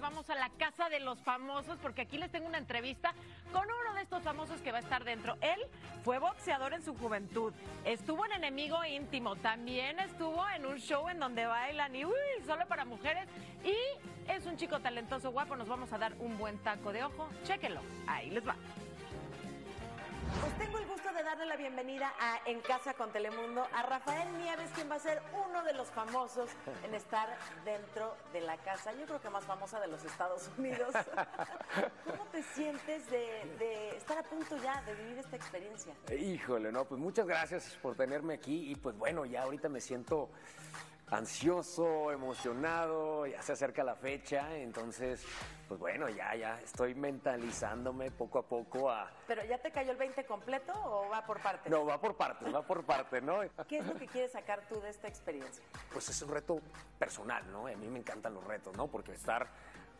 Vamos a la casa de los famosos porque aquí les tengo una entrevista con uno de estos famosos que va a estar dentro. Él fue boxeador en su juventud, estuvo en Enemigo Íntimo, también estuvo en un show en donde bailan y uy, solo para mujeres y es un chico talentoso, guapo, nos vamos a dar un buen taco de ojo, chéquenlo, ahí les va. La bienvenida a En Casa con Telemundo a Rafael Nieves, quien va a ser uno de los famosos en estar dentro de la casa, yo creo que más famosa de los Estados Unidos. ¿Cómo te sientes de, de estar a punto ya de vivir esta experiencia? Híjole, no, pues muchas gracias por tenerme aquí y pues bueno, ya ahorita me siento ansioso, emocionado, ya se acerca la fecha, entonces, pues bueno, ya, ya estoy mentalizándome poco a poco a... ¿Pero ya te cayó el 20 completo o va por partes? No, va por partes, va por partes, ¿no? ¿Qué es lo que quieres sacar tú de esta experiencia? Pues es un reto personal, ¿no? A mí me encantan los retos, ¿no? Porque estar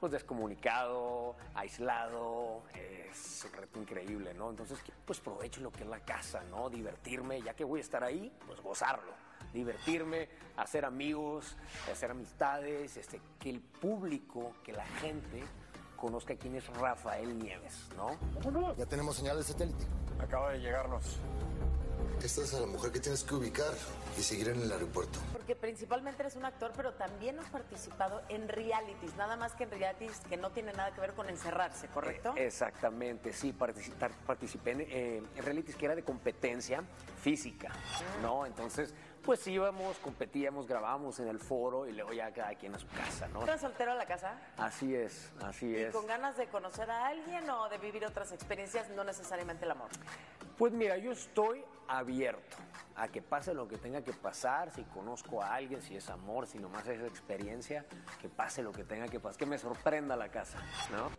pues descomunicado, aislado, es un reto increíble, ¿no? Entonces, pues aprovecho lo que es la casa, ¿no? Divertirme, ya que voy a estar ahí, pues gozarlo, divertirme, hacer amigos, hacer amistades, este, que el público, que la gente conozca quién es Rafael Nieves, ¿no? Ya tenemos señal de satélite. Acaba de llegarnos. Esta es a la mujer que tienes que ubicar y seguir en el aeropuerto. Porque principalmente eres un actor, pero también has participado en realities, nada más que en realities que no tienen nada que ver con encerrarse, ¿correcto? Eh, exactamente, sí, participé en, eh, en realities que era de competencia física, ¿no? Entonces, pues íbamos, competíamos, grabábamos en el foro y luego ya cada quien a su casa, ¿no? ¿Estás soltero a la casa? Así es, así ¿Y es. con ganas de conocer a alguien o de vivir otras experiencias, no necesariamente el amor? Pues mira, yo estoy abierto a que pase lo que tenga que pasar, si conozco a alguien, si es amor, si nomás es experiencia, que pase lo que tenga que pasar, que me sorprenda la casa, ¿no?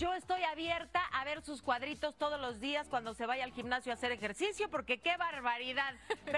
Yo estoy abierta a ver sus cuadritos todos los días cuando se vaya al gimnasio a hacer ejercicio, porque qué barbaridad.